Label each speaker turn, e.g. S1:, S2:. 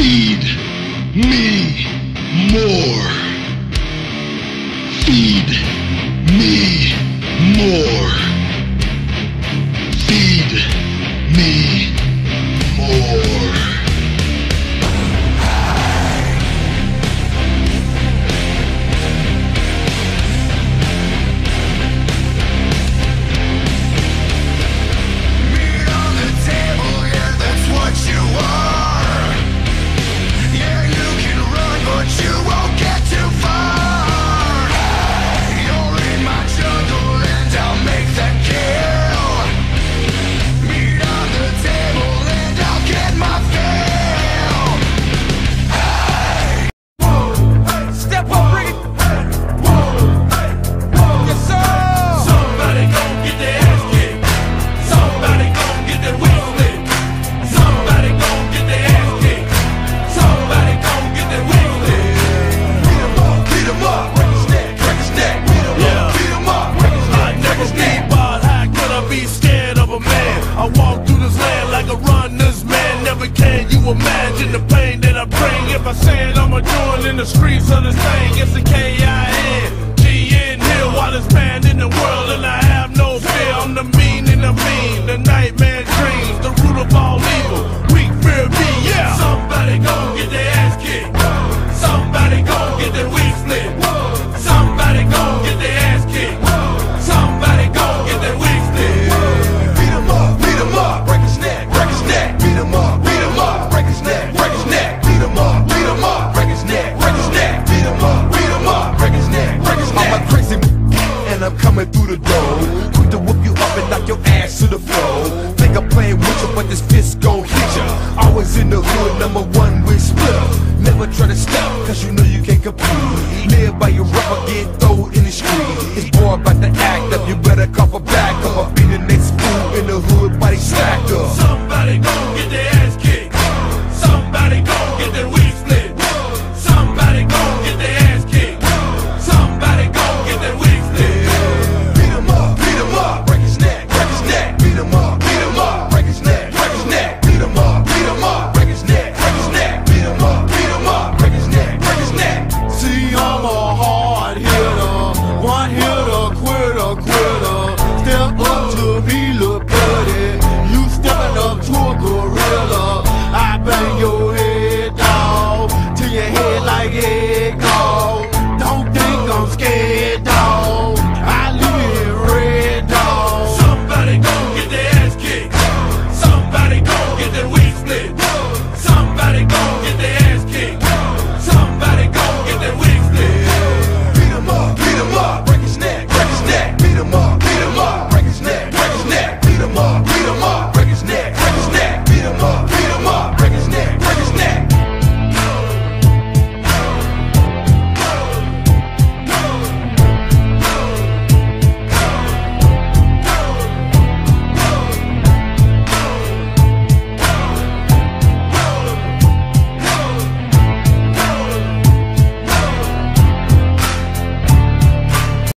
S1: Feed me more. Feed me more. Feed me
S2: I saying I'ma in the streets of the same, It's the
S3: KIA. never try to stop, cause you know you can't compete. Live by your rubber, get thrown in the street. It's more about the act up, you better cop a back up. I'll be the next fool in the hood, body stacked up.